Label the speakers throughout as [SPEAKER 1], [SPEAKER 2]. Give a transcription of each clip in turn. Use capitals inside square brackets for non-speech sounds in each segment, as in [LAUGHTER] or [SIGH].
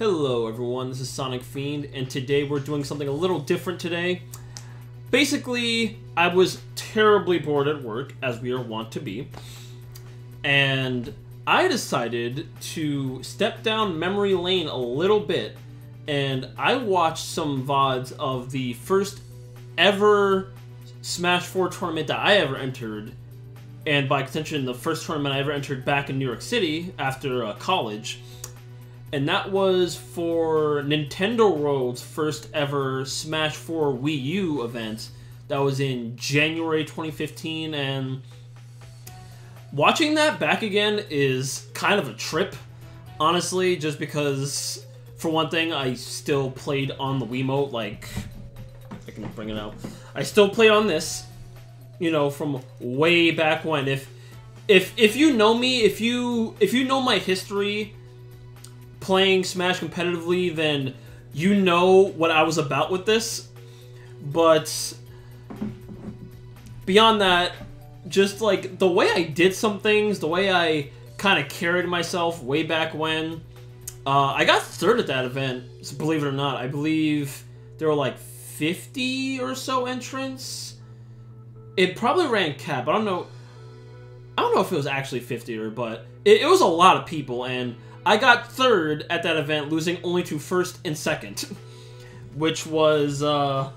[SPEAKER 1] Hello everyone, this is Sonic Fiend, and today we're doing something a little different today. Basically, I was terribly bored at work, as we are wont to be, and I decided to step down memory lane a little bit, and I watched some VODs of the first ever Smash 4 tournament that I ever entered, and by extension, the first tournament I ever entered back in New York City after uh, college and that was for Nintendo World's first ever Smash 4 Wii U event. That was in January 2015, and watching that back again is kind of a trip, honestly, just because, for one thing, I still played on the Wiimote, like, I can bring it out. I still play on this, you know, from way back when. If, if, if you know me, if you, if you know my history, playing Smash competitively, then you know what I was about with this. But beyond that, just like the way I did some things, the way I kind of carried myself way back when, uh, I got third at that event, believe it or not. I believe there were like 50 or so entrants. It probably ran cap. I don't know. I don't know if it was actually 50 or, but it, it was a lot of people, and I got third at that event, losing only to first and second, [LAUGHS] which was uh,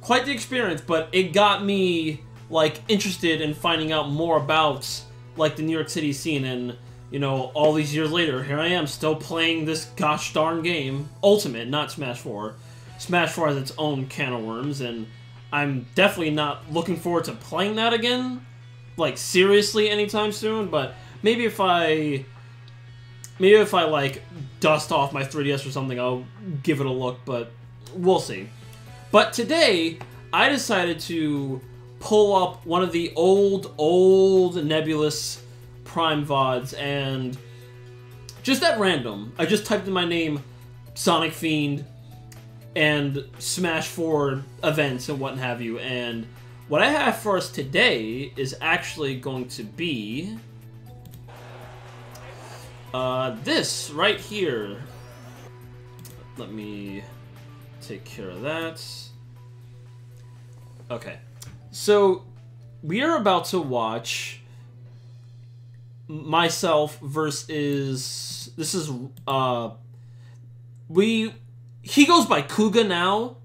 [SPEAKER 1] quite the experience. But it got me like interested in finding out more about like the New York City scene, and you know, all these years later, here I am still playing this gosh darn game, Ultimate, not Smash Four. Smash Four has its own can of worms, and I'm definitely not looking forward to playing that again, like seriously anytime soon. But maybe if I Maybe if I, like, dust off my 3DS or something, I'll give it a look, but we'll see. But today, I decided to pull up one of the old, old Nebulous Prime VODs, and just at random, I just typed in my name, Sonic Fiend, and Smash 4 events and what have you, and what I have for us today is actually going to be... Uh, this right here. Let me take care of that. Okay. So, we are about to watch myself versus this is uh we he goes by Kuga now,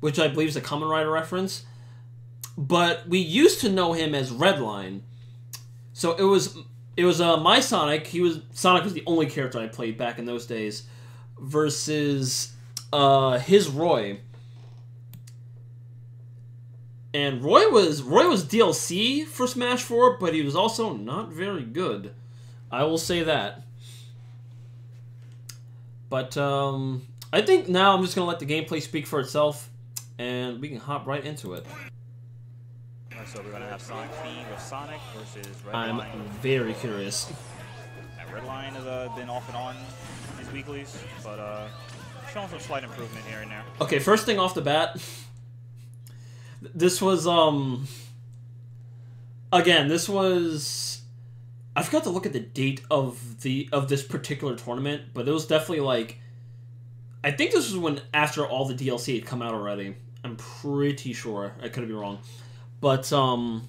[SPEAKER 1] which I believe is a Kamen Rider reference. But we used to know him as Redline. So it was it was uh, my Sonic. He was Sonic was the only character I played back in those days, versus uh, his Roy. And Roy was Roy was DLC for Smash 4, but he was also not very good. I will say that. But um, I think now I'm just gonna let the gameplay speak for itself, and we can hop right into it.
[SPEAKER 2] So we're gonna have Sonic Fiend with Sonic versus Red
[SPEAKER 1] I'm
[SPEAKER 2] Line.
[SPEAKER 1] very curious.
[SPEAKER 2] Now, Red Line has uh, been off and on these weeklies, but uh, showing some slight improvement here and there.
[SPEAKER 1] Okay, first thing off the bat, this was um again, this was I forgot to look at the date of the of this particular tournament, but it was definitely like I think this was when after all the DLC had come out already. I'm pretty sure. I could be wrong. But um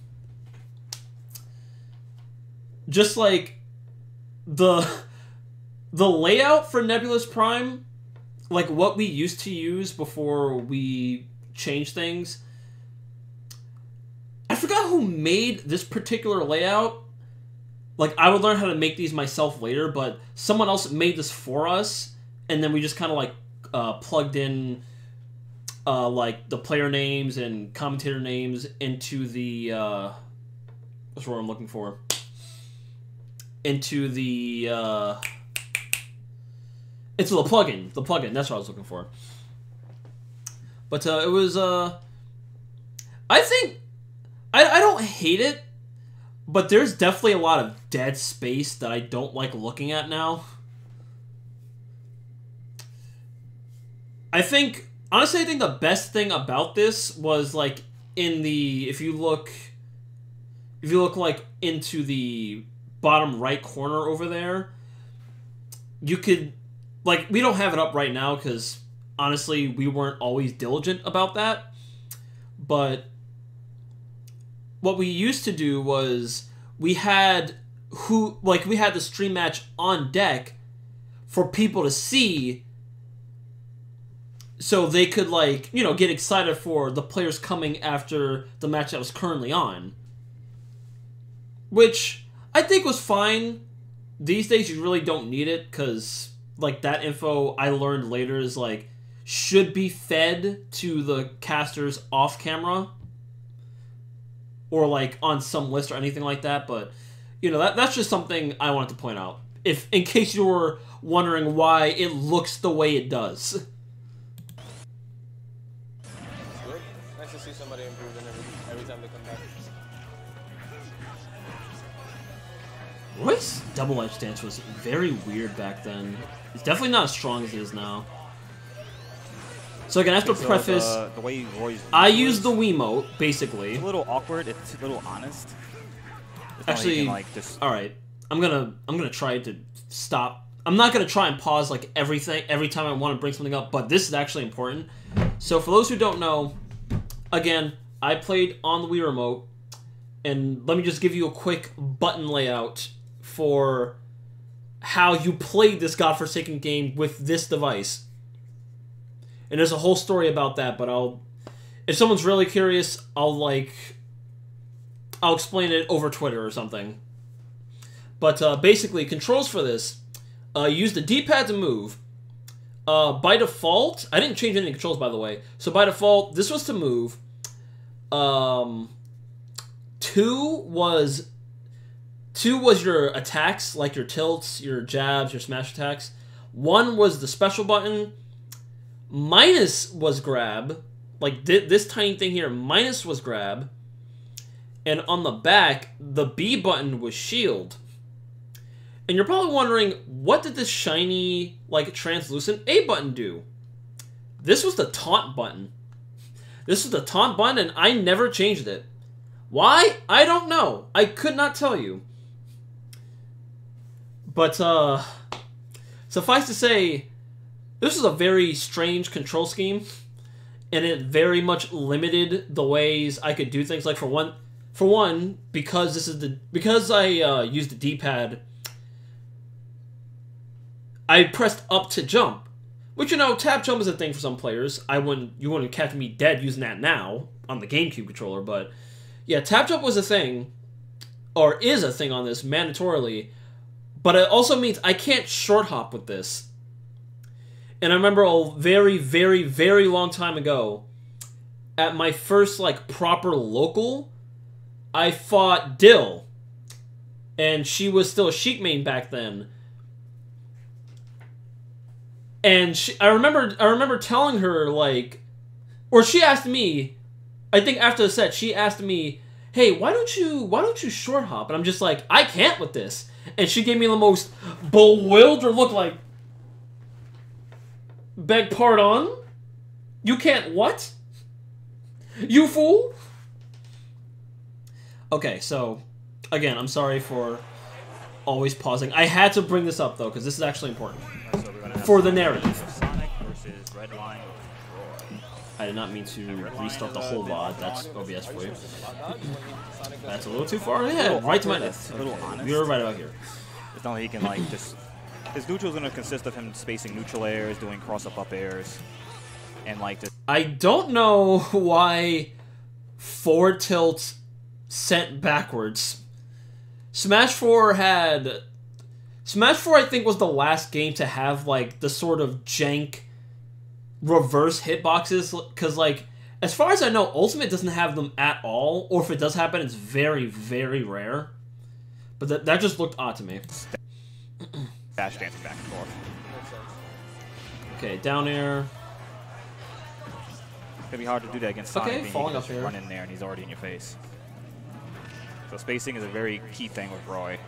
[SPEAKER 1] just like the the layout for Nebulous Prime like what we used to use before we changed things. I forgot who made this particular layout. Like I would learn how to make these myself later, but someone else made this for us, and then we just kind of like uh, plugged in uh, like the player names and commentator names into the uh, what's the word I'm looking for? Into the uh, it's the plugin. The plugin. That's what I was looking for. But uh, it was. Uh, I think. I, I don't hate it, but there's definitely a lot of dead space that I don't like looking at now. I think. Honestly, I think the best thing about this was like in the. If you look. If you look like into the bottom right corner over there, you could like we don't have it up right now because honestly we weren't always diligent about that. But what we used to do was we had who like we had the stream match on deck for people to see so they could like you know get excited for the players coming after the match that was currently on. Which i think was fine. These days you really don't need it because like that info i learned later is like should be fed to the casters off camera or like on some list or anything like that but you know that that's just something i wanted to point out. If in case you were wondering why it looks the way it does Roy's double life stance was very weird back then. It's definitely not as strong as it is now. So again, I have to
[SPEAKER 2] So uh,
[SPEAKER 1] preface,
[SPEAKER 2] the, the way Roy's
[SPEAKER 1] I use
[SPEAKER 2] is-
[SPEAKER 1] the Wiimote, basically.
[SPEAKER 2] It's a little awkward. It's a little honest. It's not like you
[SPEAKER 1] Actually,
[SPEAKER 2] can, like just
[SPEAKER 1] Alright, I'm gonna I'm gonna try to stop. I'm not gonna try and pause like everything every time I want to bring something up, but this is actually important. So for those who don't know, again, I played on the Wii remote, and let me just give you a quick button layout for how you played this godforsaken game with this device. And there's a whole story about that, but I'll if someone's really curious, I'll like I'll explain it over Twitter or something. But uh, basically, controls for this, uh, use the D-pad to move. Uh, by default, I didn't change any controls by the way. So by default, this was to move. Um, two was two was your attacks, like your tilts, your jabs, your smash attacks. One was the special button. Minus was grab, like thi- this tiny thing here. Minus was grab and on the back, the B button was shield. And you're probably wondering, what did this shiny, like, translucent A button do? This was the taunt button. This was the taunt button, and I never changed it. Why? I don't know. I could not tell you. But, uh, suffice to say, this was a very strange control scheme, and it very much limited the ways I could do things. Like, for one, for one, because this is the because I uh, used the D-pad, I pressed up to jump, which you know tap jump is a thing for some players. I wouldn't you wouldn't catch me dead using that now on the GameCube controller, but yeah, tap jump was a thing, or is a thing on this mandatorily, but it also means I can't short hop with this. And I remember a very, very, very long time ago, at my first like proper local, I fought Dill, and she was still a Sheik main back then. And she, I remember, I remember telling her like, or she asked me, I think after the set, she asked me, "Hey, why don't you, why don't you short hop?" And I'm just like, I can't with this. And she gave me the most bewildered look, like, beg pardon, you can't what? You fool! Okay, so again, I'm sorry for always pausing. I had to bring this up though because this is actually important
[SPEAKER 2] so we're gonna have
[SPEAKER 1] for the narrative. I did not mean to restart the whole VOD. That's OBS for you. That's a little too far Yeah, Right to my
[SPEAKER 2] left. a little honest.
[SPEAKER 1] We were right about here.
[SPEAKER 2] It's not like he can like just. His neutral is gonna consist of him spacing neutral airs, doing cross up up airs, and like just
[SPEAKER 1] I don't know why forward tilt sent backwards. Smash 4 had Smash 4 I think was the last game to have like the sort of jank reverse hitboxes cuz like as far as I know Ultimate doesn't have them at all or if it does happen it's very very rare. But that that just looked odd to me.
[SPEAKER 2] dash dancing back and forth.
[SPEAKER 1] Okay, down air.
[SPEAKER 2] It's gonna be hard to do that against Sonic.
[SPEAKER 1] Okay,
[SPEAKER 2] being he
[SPEAKER 1] falling
[SPEAKER 2] can
[SPEAKER 1] up here.
[SPEAKER 2] Run in there and he's already in your face. So spacing is a very key thing with Roy.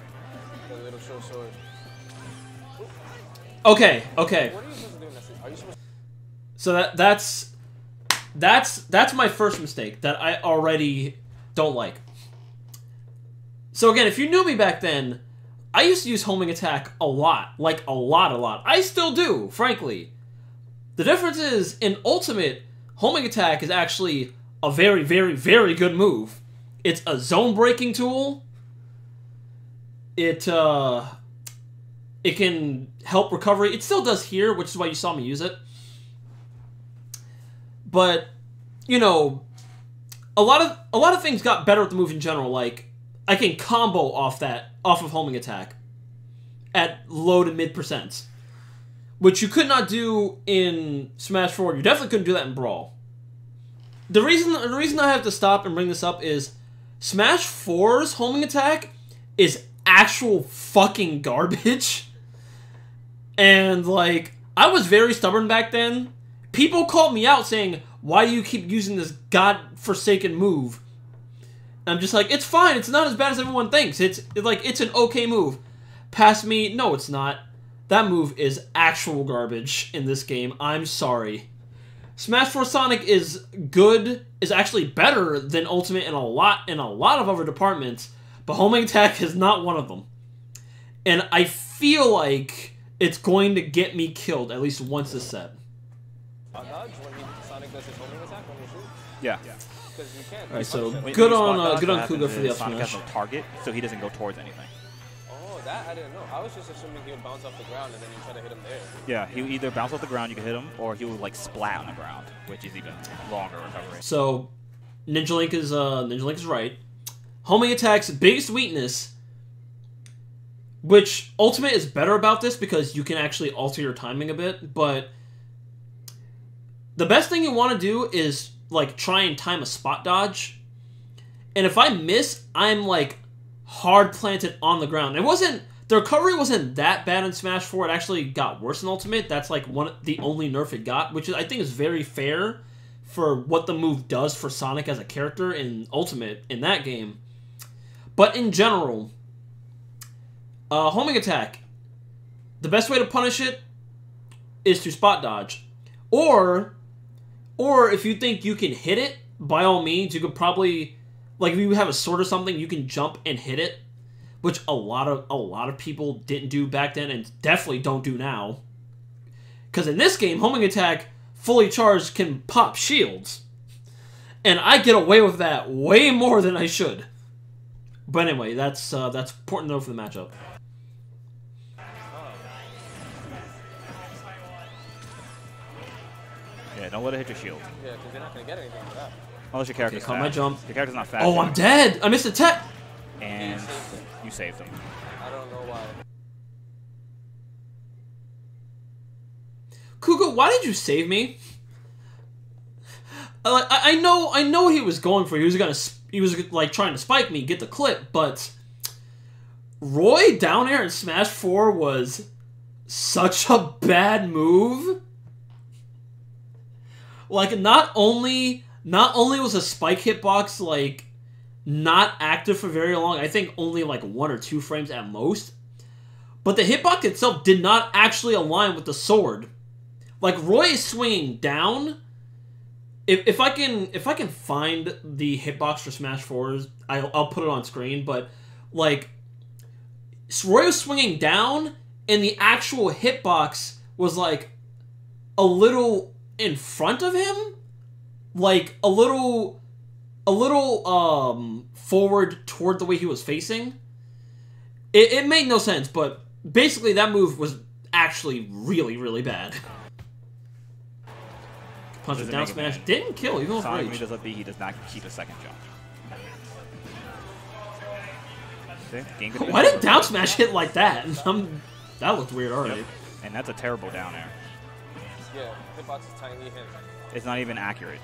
[SPEAKER 3] The little show sword.
[SPEAKER 1] Okay, okay. So that that's that's that's my first mistake that I already don't like. So again, if you knew me back then, I used to use homing attack a lot, like a lot, a lot. I still do, frankly. The difference is in Ultimate, homing attack is actually a very, very, very good move. It's a zone breaking tool. It uh, it can help recovery. It still does here, which is why you saw me use it. But you know, a lot of a lot of things got better with the move in general. Like I can combo off that off of homing attack at low to mid percents, which you could not do in Smash Four. You definitely couldn't do that in Brawl. The reason the reason I have to stop and bring this up is Smash 4's homing attack is actual fucking garbage. [LAUGHS] And like I was very stubborn back then. People called me out saying, "Why do you keep using this god-forsaken move?" And I'm just like, "It's fine. It's not as bad as everyone thinks. It's like it's an okay move." Pass me? No, it's not. That move is actual garbage in this game. I'm sorry. Smash 4 Sonic is good, is actually better than Ultimate in a lot in a lot of other departments, but homing attack is not one of them. And I feel like it's going to get me killed at least once this set.
[SPEAKER 3] A dodge when he, Sonic does his homing attack when you shoot?
[SPEAKER 2] Yeah.
[SPEAKER 3] Because you can't.
[SPEAKER 1] Alright, so
[SPEAKER 2] When-
[SPEAKER 1] good on uh, good on Kuga for the
[SPEAKER 2] is
[SPEAKER 1] up
[SPEAKER 2] Sonic has no target, so he doesn't go towards anything.
[SPEAKER 3] Oh, that I didn't know. I was just assuming he would bounce off the ground and then you try to hit him there.
[SPEAKER 2] Yeah, he would either bounce off the ground, you can hit him, or he would like splat on the ground, which is even longer recovery.
[SPEAKER 1] So Ninja Link is uh Ninja Link is right. Homing attack's biggest weakness, which Ultimate is better about this because you can actually alter your timing a bit, but the best thing you want to do is like try and time a spot dodge. And if I miss, I'm like hard planted on the ground. It wasn't the recovery wasn't that bad in Smash 4. It actually got worse in Ultimate. That's like one the only nerf it got, which I think is very fair for what the move does for Sonic as a character in Ultimate in that game. But in general, uh, homing attack, the best way to punish it is to spot dodge, or or if you think you can hit it, by all means, you could probably like if you have a sword or something, you can jump and hit it, which a lot of a lot of people didn't do back then and definitely don't do now. Because in this game, homing attack fully charged can pop shields. And I get away with that way more than I should. But anyway, that's uh, that's important know for the matchup.
[SPEAKER 2] Yeah, don't let it hit your shield.
[SPEAKER 3] Yeah, because you're not going to get anything for that.
[SPEAKER 2] Unless your character's
[SPEAKER 1] caught my
[SPEAKER 2] fast.
[SPEAKER 1] jump.
[SPEAKER 2] Your character's not fast.
[SPEAKER 1] Oh, I'm dead! I missed a tech!
[SPEAKER 2] And
[SPEAKER 3] You saved him.
[SPEAKER 2] you saved him.
[SPEAKER 3] I don't know why.
[SPEAKER 1] Kuga, why did you save me? I, I I know, I know he was going for. He was gonna, he was like trying to spike me, get the clip, but Roy down air in Smash Four was such a bad move. Like, not only, not only was a spike hitbox like not active for very long. I think only like one or two frames at most. But the hitbox itself did not actually align with the sword like Roy is swinging down. If, if I can if I can find the hitbox for Smash Fours, I'll, I'll put it on screen. But like, Roy was swinging down, and the actual hitbox was like a little in front of him, like a little a little um forward toward the way he was facing. It, it made no sense, but basically that move was actually really really bad. Punch with down smash didn't kill even with
[SPEAKER 2] Sonic when he
[SPEAKER 1] rage.
[SPEAKER 2] does up B, he does not keep a second jump. See? Game could be
[SPEAKER 1] Why did down smash hit like that? Um, [LAUGHS] that looked weird already.
[SPEAKER 2] Yep. And that's a terrible down air.
[SPEAKER 3] Yeah, hitbox is tiny hint.
[SPEAKER 2] It's not even accurate.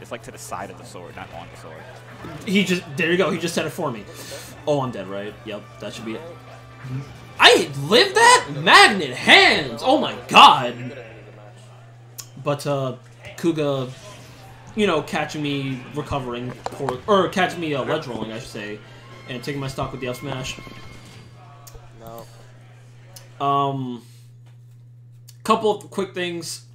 [SPEAKER 2] It's like to the side of the sword, not on the sword.
[SPEAKER 1] He just there you go. He just said it for me. Oh, I'm dead, right? Yep, that should be it. I live that magnet hands. Oh my god.
[SPEAKER 3] Could have ended the match.
[SPEAKER 1] But uh, Kuga, you know, catching me recovering poor, or catching me uh, ledge rolling, I should say, and taking my stock with the up smash.
[SPEAKER 3] No.
[SPEAKER 1] Um, couple of quick things.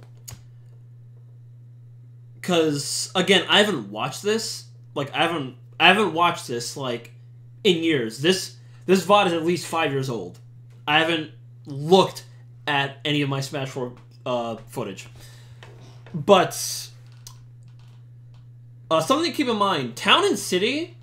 [SPEAKER 1] Cause again, I haven't watched this. Like I haven't, I haven't watched this like in years. This This VOD is at least five years old. I haven't looked at any of my Smash 4 uh, footage. But uh, something to keep in mind: Town and City.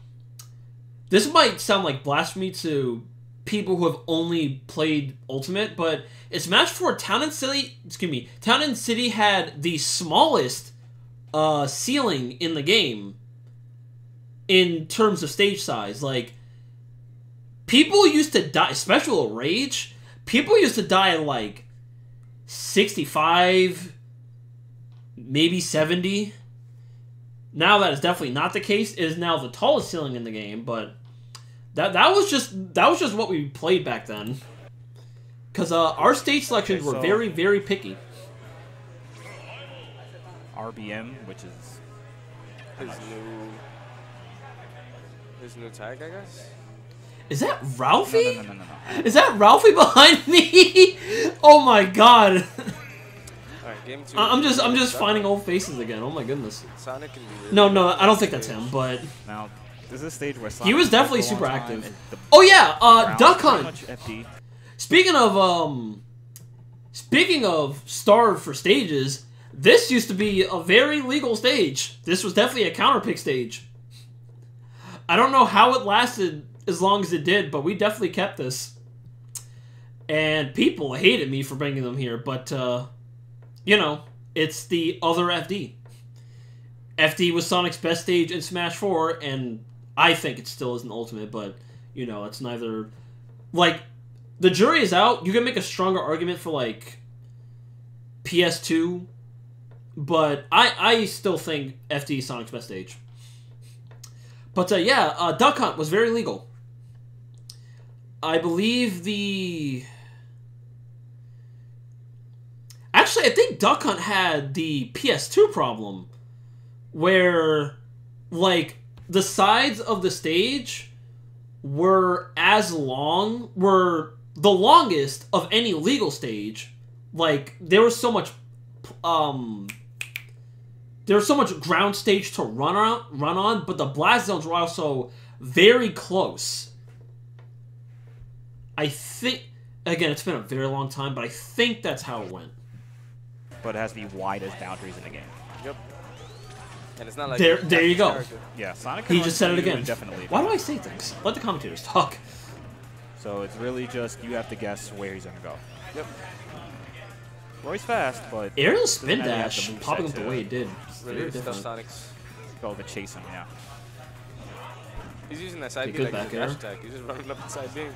[SPEAKER 1] This might sound like blasphemy to people who have only played Ultimate, but it's Smash 4 Town and City. Excuse me, Town and City had the smallest uh, ceiling in the game in terms of stage size. Like people used to die, special Rage. People used to die at like 65, maybe 70. Now that is definitely not the case. It is now the tallest ceiling in the game, but that that was just that was just what we played back then. Cause uh, our stage selections
[SPEAKER 2] Okay,
[SPEAKER 1] were very very picky.
[SPEAKER 2] RBM, which is
[SPEAKER 3] His new, his new tag, I guess.
[SPEAKER 1] Is that Ralphie?
[SPEAKER 2] no, no, no, no, no.
[SPEAKER 1] Is that Ralphie [LAUGHS] behind me? oh my god!
[SPEAKER 3] All right, game two.
[SPEAKER 1] I- I'm just I'm just finding old faces again. Oh my goodness.
[SPEAKER 3] Sonic can be. Really
[SPEAKER 1] No, no, I don't think that's him, but
[SPEAKER 2] Now, this is a stage where
[SPEAKER 1] he was definitely super active. Oh yeah, uh, Duck Hunt. Speaking of um, speaking of starved for stages, this used to be a very legal stage. This was definitely a counterpick stage. I don't know how it lasted as long as it did, but we definitely kept this. And people hated me for bringing them here, but uh, you know, it's the other FD. FD was Sonic's best stage in Smash 4, and I think it still is an ultimate, but you know, it's neither like the jury is out. You can make a stronger argument for like PS2, but I I still think FD Sonic's best stage. But uh, yeah, uh, Duck Hunt was very legal. I believe the. Actually, I think Duck Hunt had the PS2 problem, where, like, the sides of the stage were as long were the longest of any legal stage like there was so much um there was so much ground stage to run on run on but the blast zones were also very close i think again it's been a very long time but i think that's how it went
[SPEAKER 2] but it has the widest boundaries in the game.
[SPEAKER 3] Yep. And it's not like
[SPEAKER 1] There- there you go.
[SPEAKER 3] character.
[SPEAKER 2] Yeah, Sonic. can
[SPEAKER 1] he
[SPEAKER 2] run
[SPEAKER 1] just said it again
[SPEAKER 2] Indefinitely.
[SPEAKER 1] why do i say things let the commentators talk
[SPEAKER 2] So it's really just you have to guess where he's gonna go.
[SPEAKER 3] Yep.
[SPEAKER 2] Roy's fast, but
[SPEAKER 1] aerial spin
[SPEAKER 2] Doesn't have the
[SPEAKER 1] dash popping up the way it did
[SPEAKER 3] Really stuff
[SPEAKER 1] different.
[SPEAKER 3] Sonic's.
[SPEAKER 2] go to chase him. Yeah.
[SPEAKER 3] He's using that side
[SPEAKER 1] Okay,
[SPEAKER 3] beam like
[SPEAKER 1] back
[SPEAKER 3] he's a
[SPEAKER 1] air.
[SPEAKER 3] dash attack. He's just running up the side beam.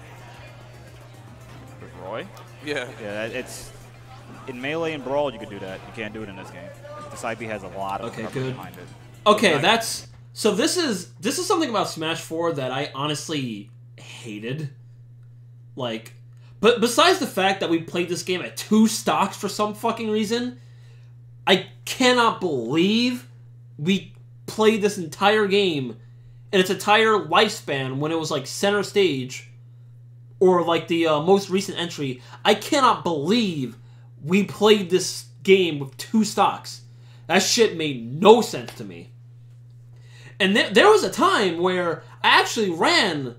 [SPEAKER 2] With Roy.
[SPEAKER 3] Yeah.
[SPEAKER 2] Yeah, it's in melee and brawl you could do that. You can't do it in this game. The side B has a lot of
[SPEAKER 1] Okay,
[SPEAKER 2] cover
[SPEAKER 1] good.
[SPEAKER 2] behind it.
[SPEAKER 1] Okay,
[SPEAKER 2] Right.
[SPEAKER 1] that's so. This is this is something about Smash Four that I honestly hated. Like, but besides the fact that we played this game at two stocks for some fucking reason, I cannot believe we played this entire game in its entire lifespan when it was like center stage, or like the uh, most recent entry. I cannot believe we played this game with two stocks. That shit made no sense to me. And there, there was a time where I actually ran,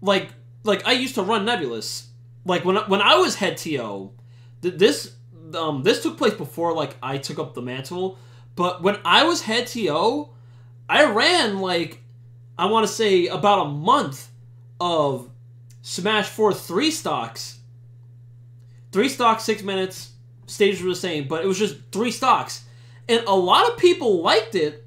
[SPEAKER 1] like, like I used to run Nebulous. Like when when I was head TO, th- this um this took place before like I took up the mantle. But when I was head TO, I ran like I want to say about a month of Smash Four three stocks. Three stocks, six minutes. Stages were the same, but it was just three stocks and a lot of people liked it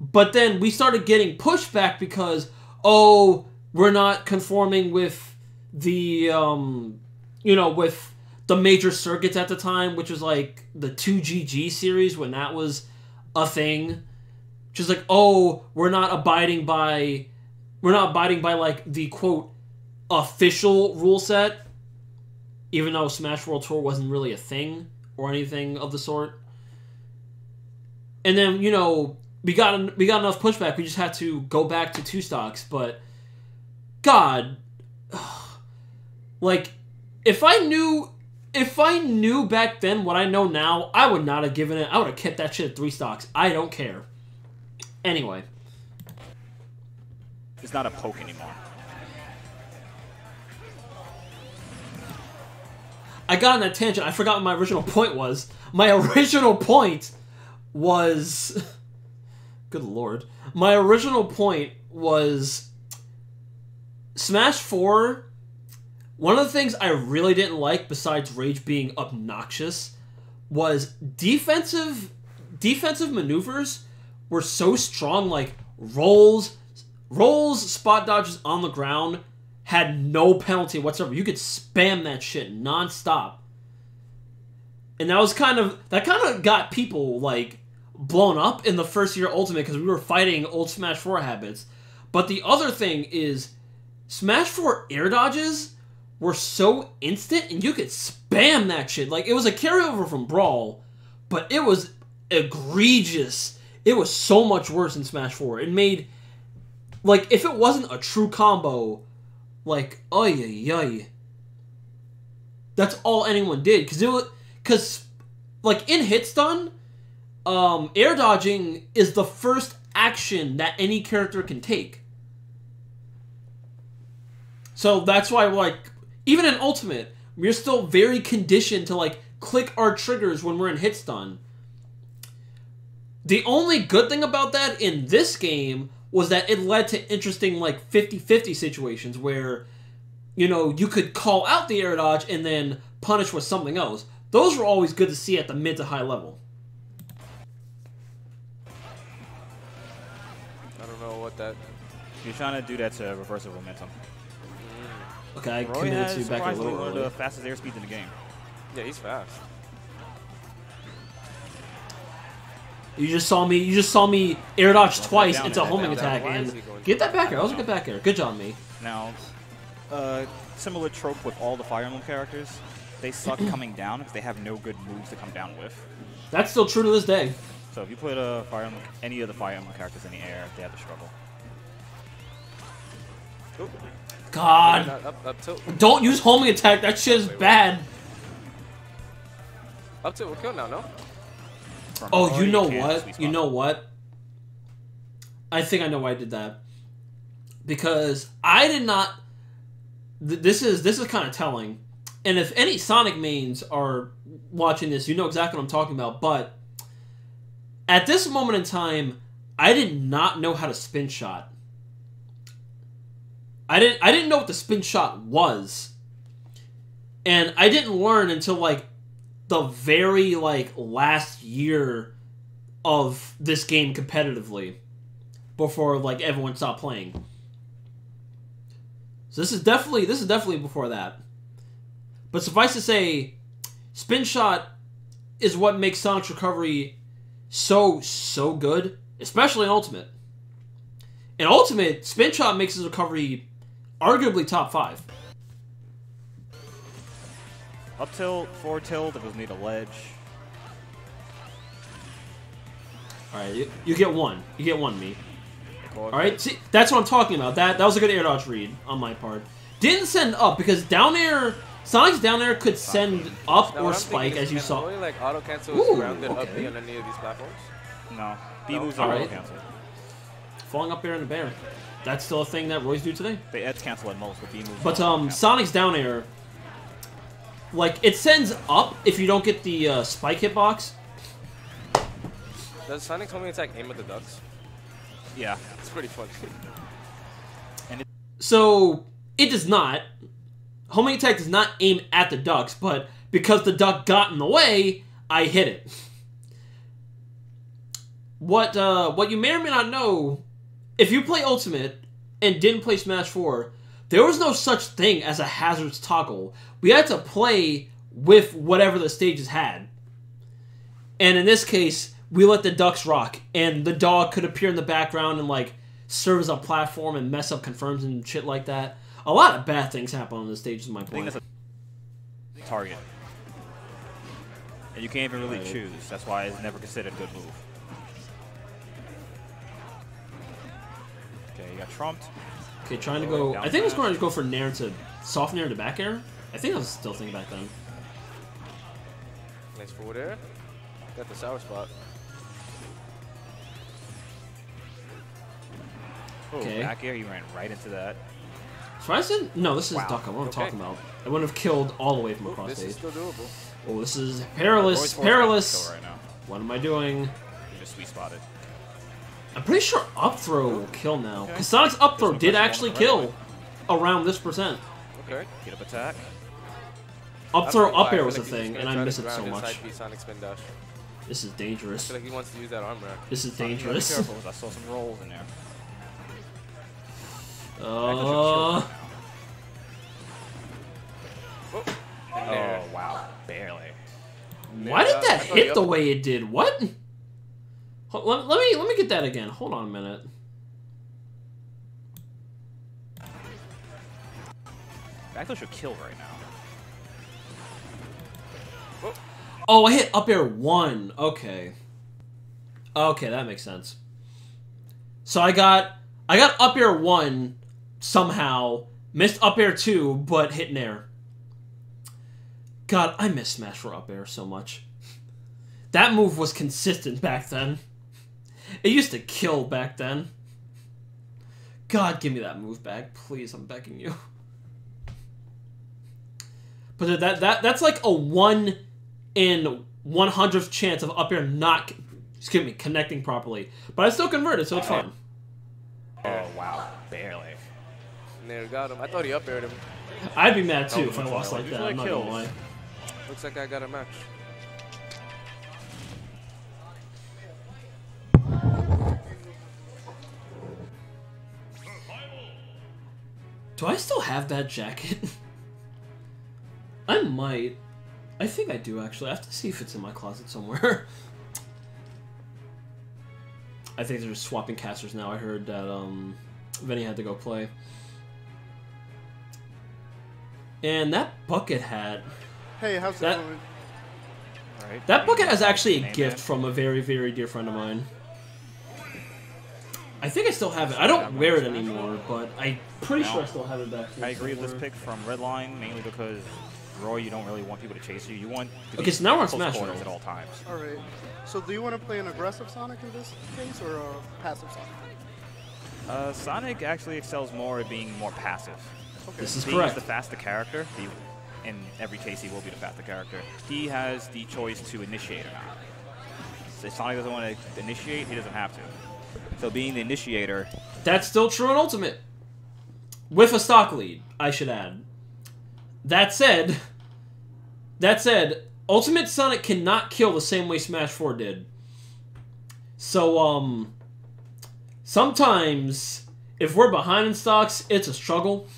[SPEAKER 1] but then we started getting pushback because oh we're not conforming with the um you know with the major circuits at the time which was like the 2gg series when that was a thing just like oh we're not abiding by we're not abiding by like the quote official rule set even though smash world tour wasn't really a thing or anything of the sort and then you know we got we got enough pushback. We just had to go back to two stocks. But God, like, if I knew if I knew back then what I know now, I would not have given it. I would have kept that shit three stocks. I don't care. Anyway.
[SPEAKER 2] It's not a poke anymore.
[SPEAKER 1] I got on that tangent. I forgot what my original point was. My [LAUGHS] original point was. [LAUGHS] Good lord. My original point was. Smash 4 one of the things I really didn't like, besides Rage being obnoxious, was defensive defensive maneuvers were so strong like rolls rolls spot dodges on the ground had no penalty whatsoever. You could spam that shit nonstop. And that was kind of that kind of got people like blown up in the first year ultimate because we were fighting old smash 4 habits. But the other thing is smash 4 air dodges were so instant and you could spam that shit like it was a carryover from brawl but it was egregious. It was so much worse in Smash 4. It made like if it wasn't a true combo, like ay ay. That's all anyone did cuz it cuz like in hit stun, um air dodging is the first action that any character can take. So that's why like even in ultimate, we're still very conditioned to like click our triggers when we're in hit stun. The only good thing about that in this game was that it led to interesting like 50-50 situations where you know, you could call out the air dodge and then punish with something else. Those were always good to see at the mid to high level.
[SPEAKER 3] I don't know what that.
[SPEAKER 2] You're trying to do that to reverse the momentum.
[SPEAKER 1] Okay, I
[SPEAKER 2] Roy
[SPEAKER 1] committed
[SPEAKER 2] has
[SPEAKER 1] to back a
[SPEAKER 2] surprisingly
[SPEAKER 1] little
[SPEAKER 2] one of the fastest airspeeds in the game.
[SPEAKER 3] Yeah, he's fast.
[SPEAKER 1] You just saw me. You just saw me air dodge
[SPEAKER 2] Well,
[SPEAKER 1] twice into a homing attack
[SPEAKER 3] Why
[SPEAKER 1] and get that back
[SPEAKER 3] it?
[SPEAKER 1] air. That was a good back air. Good job, me.
[SPEAKER 2] Now, uh, similar trope with all the Fire Emblem characters. They suck [CLEARS THROAT] coming down because they have no good moves to come down with.
[SPEAKER 1] That's still true to this day.
[SPEAKER 2] So if you put a Fire Emblem, any of the Fire Emblem characters in the air, they have to struggle.
[SPEAKER 3] Oop.
[SPEAKER 1] God,
[SPEAKER 3] Not Up, up
[SPEAKER 1] don't use homing attack. That shit is
[SPEAKER 3] Wait, wait.
[SPEAKER 1] bad.
[SPEAKER 3] Up tilt will kill now, no?
[SPEAKER 2] From
[SPEAKER 1] Oh, you know
[SPEAKER 2] can't
[SPEAKER 1] what? You know what? I think I know why I did that. Because I did not. Th- this is this is kind of telling, and if any Sonic mains are watching this, you know exactly what I'm talking about. But at this moment in time, I did not know how to spin shot. I didn't. I didn't know what the spin shot was, and I didn't learn until like the very like last year of this game competitively before like everyone stopped playing. So this is definitely this is definitely before that. But suffice to say, spin shot is what makes Sonic's recovery so so good, especially in Ultimate. In Ultimate, spin shot makes his recovery arguably top five.
[SPEAKER 2] Up tilt, forward tilt, if it was need a ledge.
[SPEAKER 1] All right, you, you get one. You get one, me.
[SPEAKER 3] All
[SPEAKER 1] All right, see, that's what I'm talking about. That that was a good air dodge read on my part. Didn't send up because down air, Sonic's down air could send up
[SPEAKER 3] Now,
[SPEAKER 1] or spike as you saw.
[SPEAKER 3] Roy, like auto cancel
[SPEAKER 1] Ooh,
[SPEAKER 3] is grounded up
[SPEAKER 1] okay.
[SPEAKER 3] B on any of these platforms.
[SPEAKER 2] No. B
[SPEAKER 3] No?
[SPEAKER 2] moves are
[SPEAKER 1] Alright.
[SPEAKER 2] auto cancel.
[SPEAKER 1] Falling up air in the bear. That's still a thing that Roy's do today.
[SPEAKER 2] They edge cancel at most, but B moves.
[SPEAKER 1] But um,
[SPEAKER 2] cancel.
[SPEAKER 1] Sonic's down air, like it sends up if you don't get the uh, spike hitbox.
[SPEAKER 3] Does Sonic's homing attack aim at the ducks?
[SPEAKER 2] Yeah.
[SPEAKER 3] It's pretty funny.
[SPEAKER 1] So it does not. Homing attack does not aim at the ducks, but because the duck got in the way, I hit it. What uh, what you may or may not know, if you play Ultimate and didn't play Smash 4, there was no such thing as a hazards toggle. We had to play with whatever the stages had. And in this case, we let the ducks rock, and the dog could appear in the background and like serve as a platform and mess up confirms and shit like that. A lot of bad things happen on the stage. Is my
[SPEAKER 2] I
[SPEAKER 1] point.
[SPEAKER 2] that's a target. And you can't even really
[SPEAKER 1] Right.
[SPEAKER 2] choose. That's why it's never considered a good move. Okay, you got trumped.
[SPEAKER 1] Okay, trying to
[SPEAKER 2] Oh,
[SPEAKER 1] go. I think I was going to go for Nair to soft Nair to back air. I think I was still thinking back then.
[SPEAKER 3] Nice forward air. Got the sour spot.
[SPEAKER 2] Oh,
[SPEAKER 1] Okay.
[SPEAKER 2] back air, you ran right into that.
[SPEAKER 1] I said, no, this is
[SPEAKER 2] Wow.
[SPEAKER 1] Ducka. What I'm
[SPEAKER 3] Okay.
[SPEAKER 1] talking about. I wouldn't have killed all the way from
[SPEAKER 3] Oop,
[SPEAKER 1] across
[SPEAKER 3] this is
[SPEAKER 1] stage.
[SPEAKER 3] still doable.
[SPEAKER 1] Oh, this is perilous, perilous.
[SPEAKER 2] Right.
[SPEAKER 1] What am I doing?
[SPEAKER 2] You just sweet spotted.
[SPEAKER 1] I'm pretty sure up throw will kill now.
[SPEAKER 2] Okay.
[SPEAKER 1] Sonic's up throw
[SPEAKER 2] no
[SPEAKER 1] did actually
[SPEAKER 2] the red
[SPEAKER 1] kill around this percent.
[SPEAKER 3] Okay.
[SPEAKER 2] get up attack.
[SPEAKER 1] Up throw
[SPEAKER 3] don't know why,
[SPEAKER 1] up air was a
[SPEAKER 3] like he's
[SPEAKER 1] thing, and I miss it so much.
[SPEAKER 3] B Sonic spin dash.
[SPEAKER 1] This is
[SPEAKER 3] I
[SPEAKER 1] dangerous.
[SPEAKER 3] feel like he wants to use that arm rack.
[SPEAKER 1] This is
[SPEAKER 2] You gotta be
[SPEAKER 1] dangerous.
[SPEAKER 2] I saw some rolls in there.
[SPEAKER 1] Uh,
[SPEAKER 3] Oh,
[SPEAKER 2] Oh wow, barely.
[SPEAKER 1] why did that hit the way it did? What? Let, let me let me get that again. Hold on a minute.
[SPEAKER 2] Backthrow should kill right now.
[SPEAKER 1] Oh, I hit up air one. Okay. Okay, that makes sense. So I got I got up air one somehow, missed up air two, but hit nair. God, I miss Smash 4 up air so much. That move was consistent back then. It used to kill back then. God, give me that move back, please. I'm begging you. But that that that's like a one in one hundredth chance of up air not excuse me connecting properly. But I still converted, so it's fine.
[SPEAKER 2] Oh wow, barely.
[SPEAKER 3] Nair got him. I thought he up aired him.
[SPEAKER 1] I'd be mad too
[SPEAKER 2] Oh,
[SPEAKER 1] if I lost like that. I'm not gonna lie.
[SPEAKER 3] Looks like I got a match.
[SPEAKER 1] Do I still have that jacket? [LAUGHS] I might. I think I do actually. I have to see if it's in my closet somewhere. [LAUGHS] I think they're just swapping casters now. I heard that um, Vinny had to go play. And that bucket hat.
[SPEAKER 4] Hey, how's
[SPEAKER 1] That-
[SPEAKER 4] it going?
[SPEAKER 2] Right.
[SPEAKER 1] That bucket has actually a gift from a very, very dear friend of mine. I think I still have it. I don't wear it anymore, but I'm pretty sure I still have it back here.
[SPEAKER 2] I agree with this pick from Redline, mainly because Roy, you don't really want people to chase you. You want to
[SPEAKER 1] Okay,
[SPEAKER 2] be
[SPEAKER 1] so now we're on Smash
[SPEAKER 2] quarters
[SPEAKER 1] Bros.
[SPEAKER 2] at all times.
[SPEAKER 4] All right. So, do you want to play an aggressive Sonic in this case or a passive Sonic?
[SPEAKER 2] Uh, Sonic actually excels more at being more passive.
[SPEAKER 4] Okay.
[SPEAKER 1] This is
[SPEAKER 2] Being
[SPEAKER 1] correct.
[SPEAKER 2] the faster character, he, in every case he will be the faster character. He has the choice to initiate or not. So if Sonic doesn't want to initiate, he doesn't have to. So being the initiator,
[SPEAKER 1] That's still true in Ultimate. With a stock lead, I should add. That said, that said, Ultimate Sonic cannot kill the same way Smash 4 did. So, um, sometimes if we're behind in stocks, it's a struggle.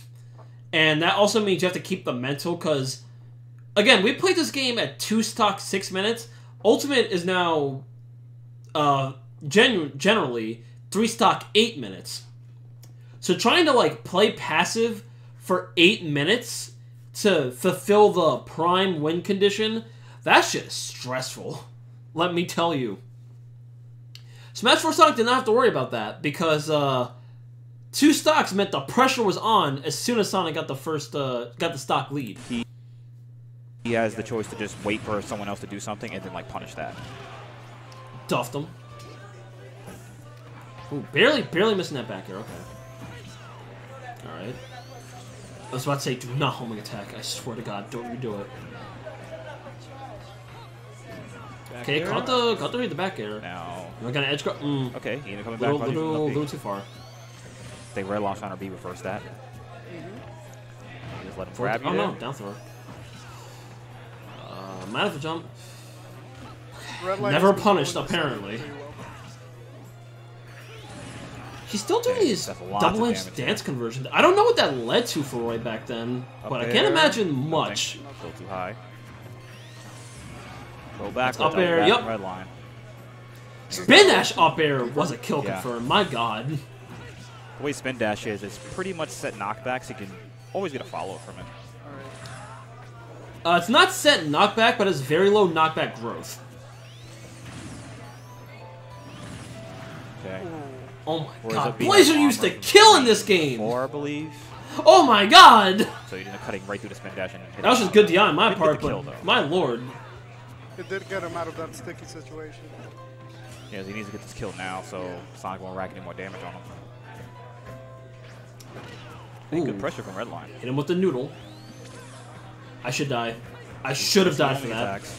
[SPEAKER 1] And that also means you have to keep the mental because, again, we played this game at two stock six minutes. Ultimate is now, uh, genu- generally three stock eight minutes. So trying to like play passive for eight minutes to fulfill the prime win condition, that shit is stressful. [LAUGHS] Let me tell you. Smash 4 Sonic did not have to worry about that because uh, two stocks meant the pressure was on as soon as Sonic got the first uh, got the stock lead.
[SPEAKER 2] he has the choice to just wait for someone else to do something and then like punish that.
[SPEAKER 1] Duffed him. Ooh, barely, barely missing that back air. Okay. All right. I was about to say, do not homing attack. I swear to God, don't redo it. Okay,
[SPEAKER 2] air.
[SPEAKER 1] caught the, caught the read the back air.
[SPEAKER 2] Now,
[SPEAKER 1] Am I gonna edge guard? Mm,
[SPEAKER 2] okay, he ended up coming back.
[SPEAKER 1] little, little, little too far.
[SPEAKER 2] They red launch on our B reverse that. Just let him
[SPEAKER 1] Forward-
[SPEAKER 2] grab you
[SPEAKER 1] oh
[SPEAKER 2] there.
[SPEAKER 1] no, down throw. Uh, might have to jump.
[SPEAKER 4] Red
[SPEAKER 1] Never punished,
[SPEAKER 4] going this
[SPEAKER 1] apparently.
[SPEAKER 4] Pretty well.
[SPEAKER 1] He's still doing
[SPEAKER 2] Okay,
[SPEAKER 1] these
[SPEAKER 2] that's lots of
[SPEAKER 1] double edge dance conversions. I don't know what that led to for Roy back then,
[SPEAKER 2] Up
[SPEAKER 1] but I can't imagine much.
[SPEAKER 2] Still too high. Go back.
[SPEAKER 1] up there, yep.
[SPEAKER 2] Red line.
[SPEAKER 1] Spin dash up air was a kill
[SPEAKER 2] Yeah.
[SPEAKER 1] confirm. My God.
[SPEAKER 2] The way spin dash is, it's pretty much set knockbacks. You can always get a follow from it.
[SPEAKER 1] Uh, it's not set knockback, but it's very low knockback growth.
[SPEAKER 2] Okay.
[SPEAKER 1] Oh my
[SPEAKER 2] Whereas
[SPEAKER 1] God. Blazer used to kill in this game.
[SPEAKER 2] Four, I believe.
[SPEAKER 1] Oh my God.
[SPEAKER 2] So you're cutting right through the spin dash and hitting
[SPEAKER 1] That was just good DI on my
[SPEAKER 2] Didn't
[SPEAKER 1] part,
[SPEAKER 2] the kill,
[SPEAKER 1] but
[SPEAKER 2] though.
[SPEAKER 1] my lord.
[SPEAKER 4] It did get him out of that sticky situation.
[SPEAKER 2] Yeah, he needs to get this kill now, so Sonic won't rack any more damage on him. Hey,
[SPEAKER 1] Ooh.
[SPEAKER 2] good pressure from Redline.
[SPEAKER 1] Hit him with the noodle. I should die. I should have died for
[SPEAKER 2] Only
[SPEAKER 1] that.
[SPEAKER 2] attacks.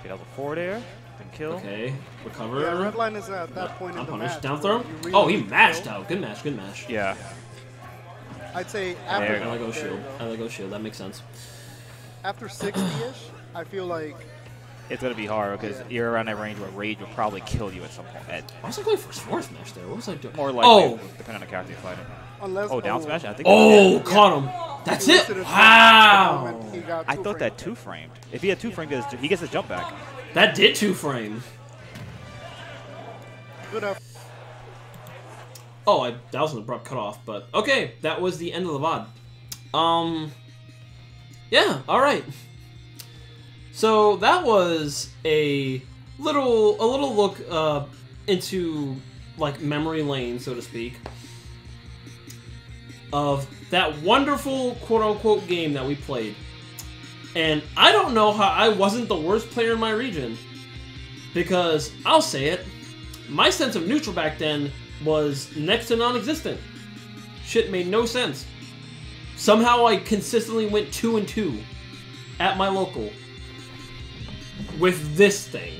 [SPEAKER 2] Okay, that was a forward air. Didn't kill.
[SPEAKER 1] Okay, recover.
[SPEAKER 4] Yeah, red line is at that point
[SPEAKER 1] I'm
[SPEAKER 4] in the
[SPEAKER 1] punished.
[SPEAKER 4] match.
[SPEAKER 1] Down throw?
[SPEAKER 4] really
[SPEAKER 1] Oh, he mashed
[SPEAKER 4] kill.
[SPEAKER 1] out. Good mash, good mash.
[SPEAKER 2] Yeah.
[SPEAKER 4] I'd say after,
[SPEAKER 2] you
[SPEAKER 1] I let go shield. I let go shield. That makes sense.
[SPEAKER 4] after 60-ish, I feel like
[SPEAKER 2] It's gonna be hard because
[SPEAKER 4] Yeah.
[SPEAKER 2] you're around that range where rage will probably kill you at some point. At
[SPEAKER 1] I was like going for force smash there. What was I doing?
[SPEAKER 2] more likely,
[SPEAKER 1] Oh,
[SPEAKER 2] depending on the character you're fighting.
[SPEAKER 4] unless
[SPEAKER 2] Oh, down oh. smash. I think.
[SPEAKER 1] oh,
[SPEAKER 2] Yeah.
[SPEAKER 1] caught him. That's it. Wow.
[SPEAKER 4] the moment he got
[SPEAKER 2] I thought that two framed. If he had two framed, he gets his jump back.
[SPEAKER 1] That did two frame.
[SPEAKER 4] Good up.
[SPEAKER 1] Oh, I, that was an abrupt cutoff, but okay, that was the end of the VOD. Um, yeah, all right. So that was a little, a little look uh, into like memory lane, so to speak, of that wonderful quote unquote game that we played. And I don't know how I wasn't the worst player in my region because I'll say it my sense of neutral back then was next to non-existent. Shit made no sense. Somehow I consistently went two and two at my local with this thing.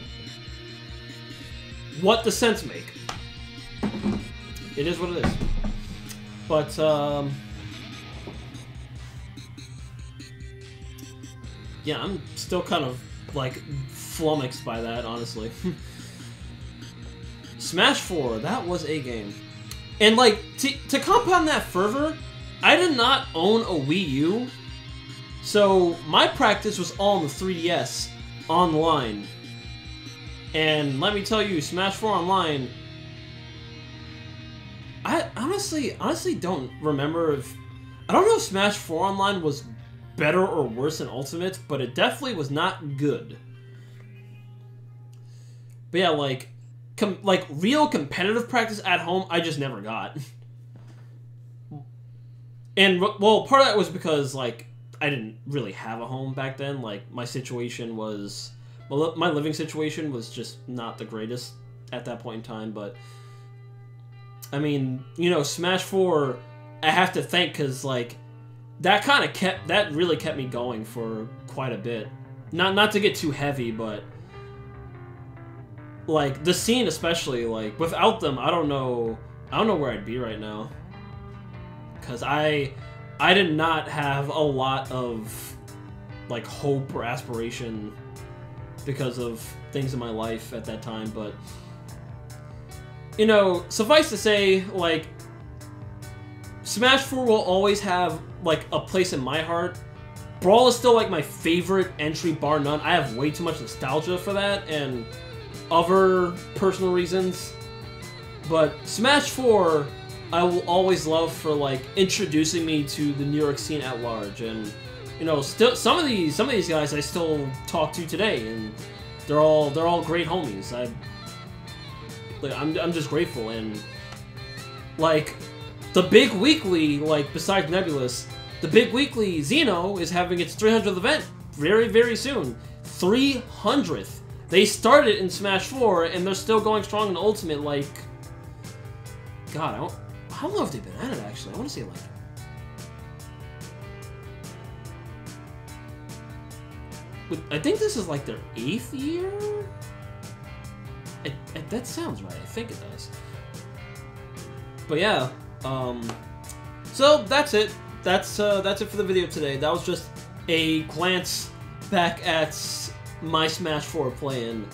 [SPEAKER 1] What does sense make? It is what it is. But um Yeah, I'm still kind of like flummoxed by that, honestly. [LAUGHS] Smash 4, that was a game. And like to, to compound that fervor, I did not own a Wii U. So my practice was all on the 3DS online. And let me tell you, Smash 4 online I honestly honestly don't remember if I don't know if Smash 4 online was better or worse than Ultimate, but it definitely was not good. But yeah, like like real competitive practice at home, I just never got. And well, part of that was because like I didn't really have a home back then. Like my situation was my my living situation was just not the greatest at that point in time. But I mean, you know, Smash Four, I have to thank because like that kind of kept that really kept me going for quite a bit. Not not to get too heavy, but like the scene especially like without them i don't know i don't know where i'd be right now because i i did not have a lot of like hope or aspiration because of things in my life at that time but you know suffice to say like smash 4 will always have like a place in my heart brawl is still like my favorite entry bar none i have way too much nostalgia for that and other personal reasons. But Smash 4, I will always love for like introducing me to the New York scene at large, and you know, still some of these some of these guys I still talk to today, and they're all they're all great homies. I like I'm I'm just grateful, and like the big weekly, like besides Nebulous, the big weekly Xeno is having its 300th event very very soon. 300th. They started in Smash 4 and they're still going strong in Ultimate. Like, God, I don't, how long have they been at it? Actually, I want to say like. I think this is like their eighth year. That sounds right. I think it does. But yeah, um, so that's it. That's uh, that's it for the video today. That was just a glance back at my Smash 4 play, and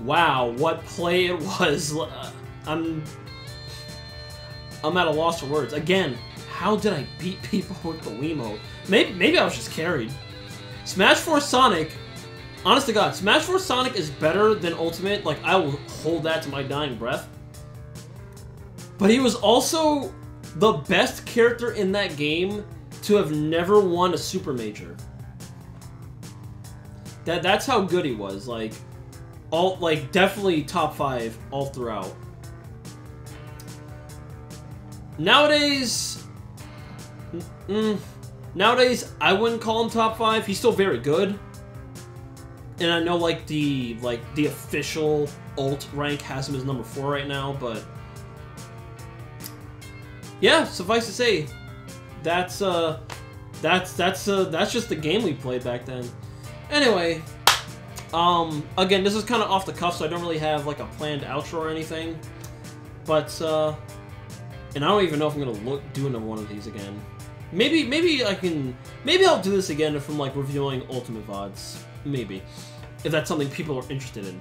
[SPEAKER 1] wow, what play it [LAUGHS] was! Uh, I'm I'm at a loss for words. Again, how did I beat people with the Wiimote? Maybe maybe I was just carried. Smash 4 Sonic, honest to God, Smash 4 Sonic is better than Ultimate. Like I will hold that to my dying breath. But he was also the best character in that game to have never won a Super Major. That that's how good he was. Like all like definitely top five all throughout. Nowadays, mm, nowadays I wouldn't call him top five. He's still very good, and I know like the like the official UltRank has him as number four right now. But yeah, suffice to say, that's uh that's that's uh, that's just the game we played back then. Anyway, um, again, this is kind of off the cuff, so I don't really have like a planned outro or anything. But uh, and I don't even know if I'm gonna look do another one of these again. Maybe maybe I can maybe I'll do this again if I'm like reviewing Ultimate VODs. Maybe if that's something people are interested in.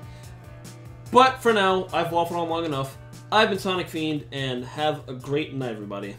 [SPEAKER 1] But for now, I've waffled on long enough. I've been Sonicfiend, and have a great night, everybody.